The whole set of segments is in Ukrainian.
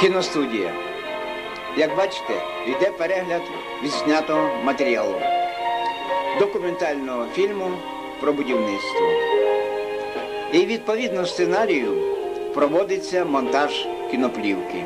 Кіностудія. Як бачите, йде перегляд відзнятого матеріалу документального фільму про будівництво. І відповідно сценарію проводиться монтаж кіноплівки.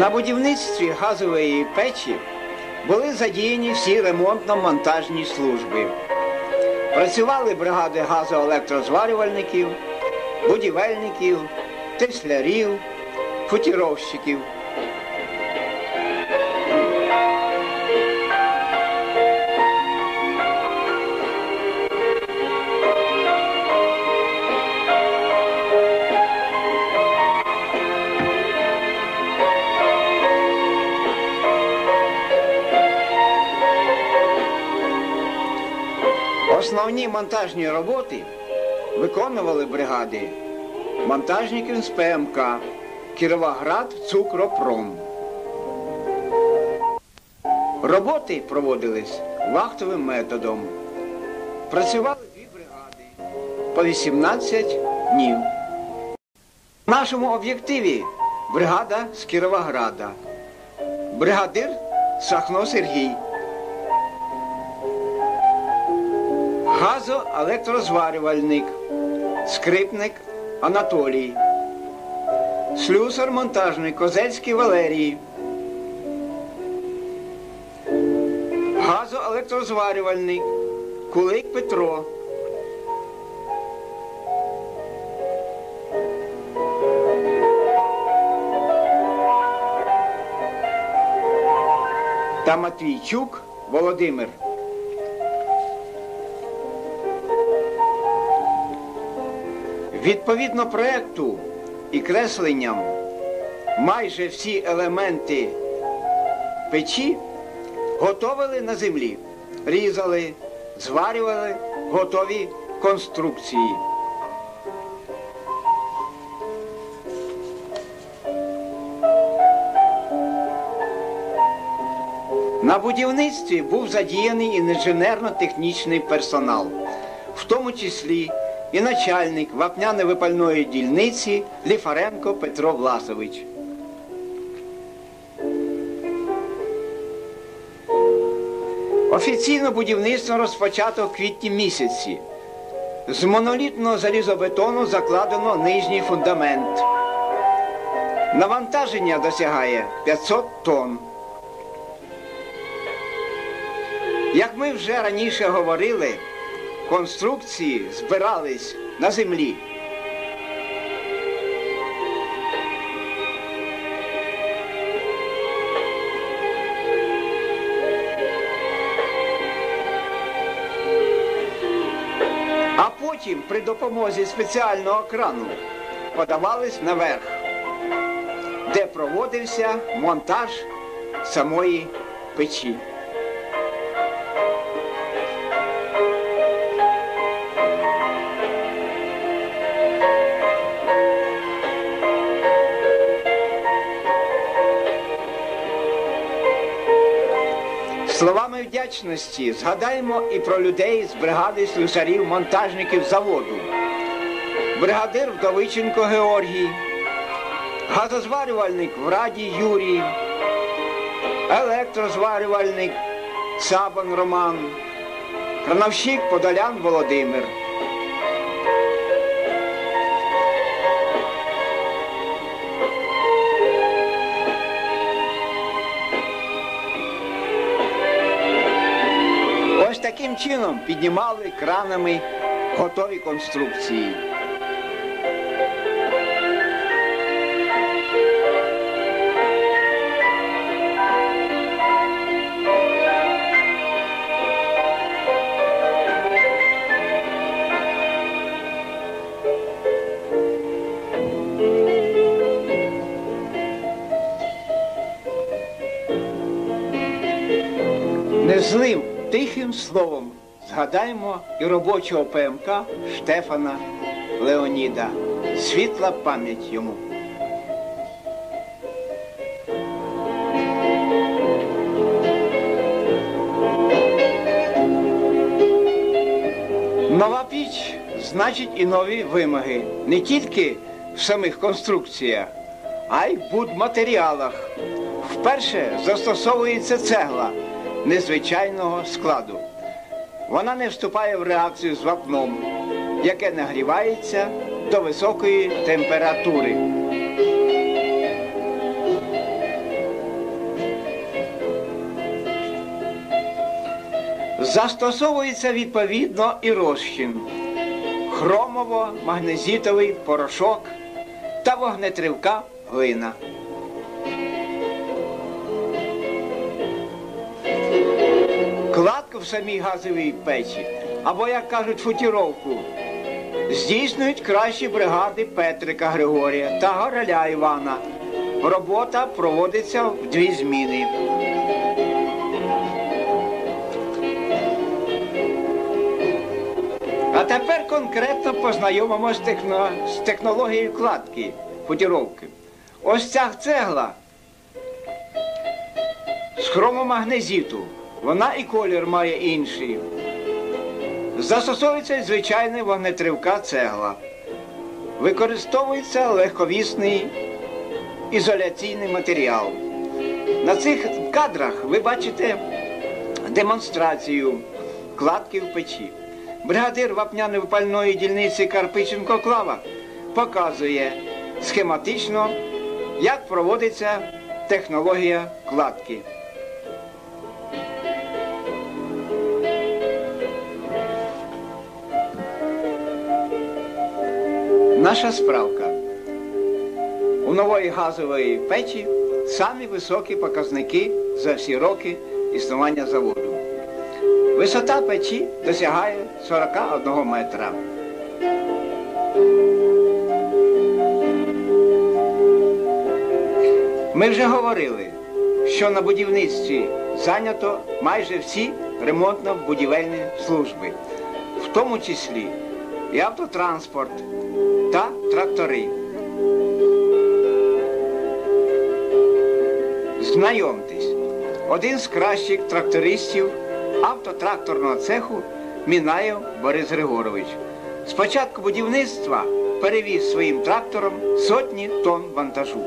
На будівництві газової печі були задіяні всі ремонтно-монтажні служби. Працювали бригади газоелектрозварювальників, будівельників, теслярів, футіровщиків. Основні монтажні роботи виконували бригади монтажників з ПМК Кіровоград Цукропром. Роботи проводились вахтовим методом. Працювали дві бригади по 18 днів. В нашому об'єктиві бригада з Кіровограда. Бригадир Сахно Сергій. Газоелектрозварювальник, скрипник Анатолій, слюсар-монтажник Козельський Валерій, газоелектрозварювальник Кулик Петро. Та Матвійчук Володимир. Відповідно проекту і кресленням майже всі елементи печі готовили на землі, різали, зварювали готові конструкції. На будівництві був задіяний інженерно-технічний персонал, в тому числі і начальник вапняно-випальної дільниці Ліфаренко Петро Власович. Офіційно будівництво розпочато в квітні місяці. З монолітного залізобетону закладено нижній фундамент. Навантаження досягає 500 тонн. Як ми вже раніше говорили, конструкції збирались на землі. А потім при допомозі спеціального крану подавались наверх, де проводився монтаж самої печі. Словами вдячності згадаємо і про людей з бригади слюсарів монтажників заводу. Бригадир Вдовиченко Георгій, газозварювальник в Раді Юрій, електрозварювальник Сабан Роман, крановщик Подолян Володимир. чином піднімали кранами готові конструкції. Незлим тихим словом згадаємо і робочого ПМК Штефана Леоніда. Світла пам'ять йому. Нова піч значить і нові вимоги не тільки в самих конструкціях, а й в будматеріалах. Вперше застосовується цегла незвичайного складу. Вона не вступає в реакцію з вапном, яке нагрівається до високої температури. Застосовується відповідно і розчин хромово-магнезітовий порошок та вогнетривка глина. Кладку в самій газовій печі, або, як кажуть, футіровку, здійснюють кращі бригади Петрика Григорія та Гораля Івана. Робота проводиться в дві зміни. А тепер конкретно познайомимося техно... з технологією кладки, футіровки. Ось ця цегла з хромомагнезіту. Вона і колір має інший. Застосовується й звичайна вогнетривка цегла. Використовується легковісний ізоляційний матеріал. На цих кадрах ви бачите демонстрацію кладки в печі. Бригадир вапняно-випальної дільниці Карпиченко Клава показує схематично, як проводиться технологія кладки. Наша справка. У нової газової печі самі високі показники за всі роки існування заводу. Висота печі досягає 41 метра. Ми вже говорили, що на будівництві зайнято майже всі ремонтно-будівельні служби, в тому числі і автотранспорт та трактори. Знайомтесь, один з кращих трактористів автотракторного цеху Мінаєв Борис Григорович. З початку будівництва перевіз своїм трактором сотні тонн вантажу.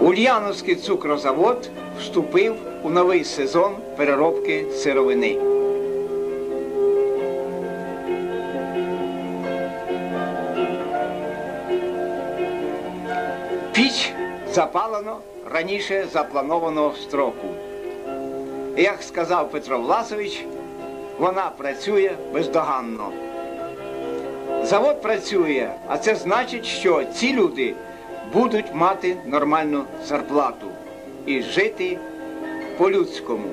Ульяновський цукрозавод вступив у новий сезон переробки сировини. Піч запалено раніше запланованого строку. Як сказав Петро Власович, вона працює бездоганно. Завод працює, а це значить, що ці люди будуть мати нормальну зарплату і жити по-людському.